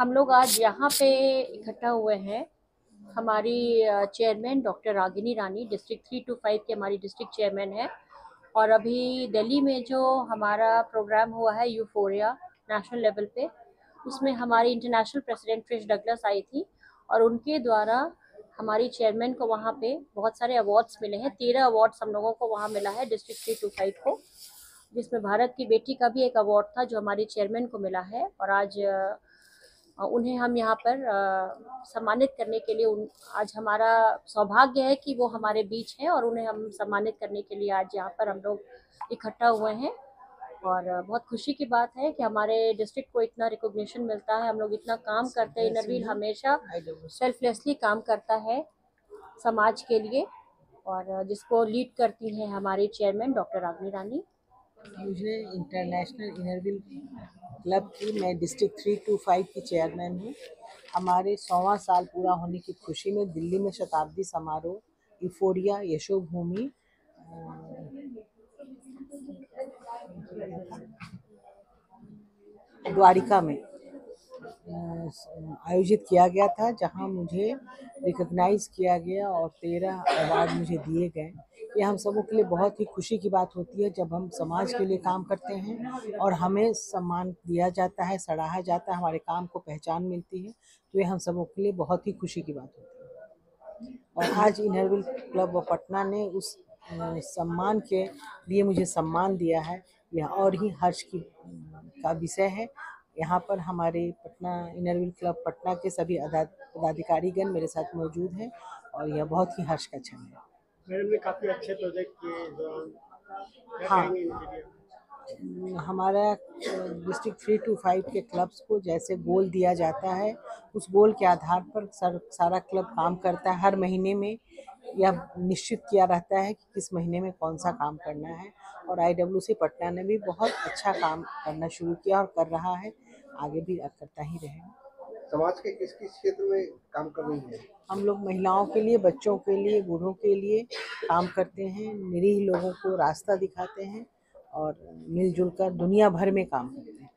हम लोग आज यहाँ पे इकट्ठा हुए हैं। हमारी chairman doctor Ragini Rani district three two five के हमारी डिस्ट्रिक्ट चेयरमैन है। और अभी दिल्ली में जो हमारा प्रोग्राम हुआ है यूफोरिया नेशनल लेवल पे, उसमें हमारी इंटरनेशनल प्रेसिडेंट फ्रिश डगलस आई थी और उनके द्वारा हमारी चेयरमैन को वहाँ पे बहुत सारे अवार्ड्स मिले हैं। तेरह अवार्ड्स हम लोगों को वहाँ मिला है डिस्ट्रिक्ट थ्री टू फाइव को, जिसमें भारत की बेटी का भी एक अवार्ड था जो हमारी चेयरमैन को मिला है। और आज उन्हें हम यहाँ पर सम्मानित करने के लिए उन आज हमारा सौभाग्य है कि वो हमारे बीच हैं और उन्हें हम सम्मानित करने के लिए आज यहाँ पर हम लोग इकट्ठा हुए हैं। और बहुत खुशी की बात है कि हमारे डिस्ट्रिक्ट को इतना रिकॉग्निशन मिलता है। हम लोग इतना काम करते हैं। इनरवील हमेशा सेल्फलेसली काम करता है समाज के लिए। और जिसको लीड करती हैं हमारे चेयरमैन डॉक्टर रागनी रानी। मुझे इंटरनेशनल इनरविल क्लब की मैं डिस्ट्रिक्ट थ्री टू फाइव की चेयरमैन हूँ। हमारे सौवा साल पूरा होने की खुशी में दिल्ली में शताब्दी समारोह इफोरिया यशोभूमि द्वारिका में आयोजित किया गया था, जहाँ मुझे रिकग्नाइज किया गया और तेरह अवार्ड मुझे दिए गए। ये हम सबों के लिए बहुत ही खुशी की बात होती है जब हम समाज के लिए काम करते हैं और हमें सम्मान दिया जाता है, सराहा जाता है, हमारे काम को पहचान मिलती है तो ये हम सबों के लिए बहुत ही खुशी की बात होती है। और आज इनरविल क्लब ऑफ़ पटना ने उस सम्मान के लिए मुझे सम्मान दिया है। यह और ही हर्ष की, का विषय है। यहाँ पर हमारे पटना इनरविल क्लब पटना के सभी पदाधिकारीगण मेरे साथ मौजूद हैं और यह बहुत ही हर्ष का क्षण है। मैडम ने काफ़ी अच्छे प्रोजेक्ट किए हाँ हमारा डिस्ट्रिक्ट थ्री टू फाइव के क्लब्स को जैसे गोल दिया जाता है उस गोल के आधार पर सर सारा क्लब काम करता है। हर महीने में यह निश्चित किया रहता है कि किस महीने में कौन सा काम करना है। और आई डब्ल्यू सी पटना ने भी बहुत अच्छा काम करना शुरू किया और कर रहा है। आगे भी करता ही रहेगा। समाज के किस किस क्षेत्र में काम कर रही है? हम लोग महिलाओं के लिए बच्चों के लिए बूढ़ों के लिए काम करते हैं निरीह लोगों को रास्ता दिखाते हैं और मिलजुल कर दुनिया भर में काम करते हैं।